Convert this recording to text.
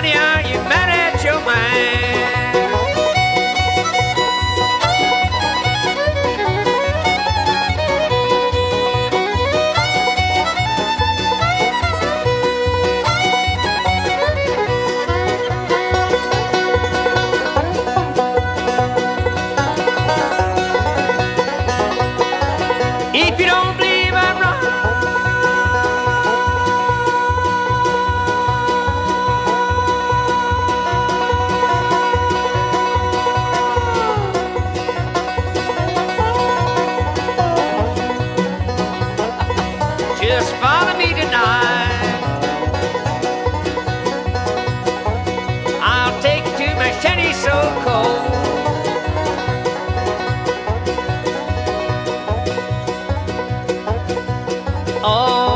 哪啊？Oh.